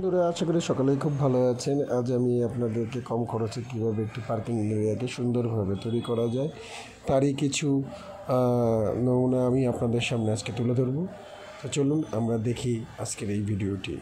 বন্ধুরা, আশা করি সকলেই খুব ভালো আছেন। আজ আমি আপনাদেরকে কম খরচে কীভাবে একটি পার্কিং এরিয়াকে সুন্দরভাবে তৈরি করা যায়, তারই কিছু নমুনা আমি আপনাদের সামনে আজকে তুলে ধরবো। তো চলুন আমরা দেখি আজকের এই ভিডিওটি।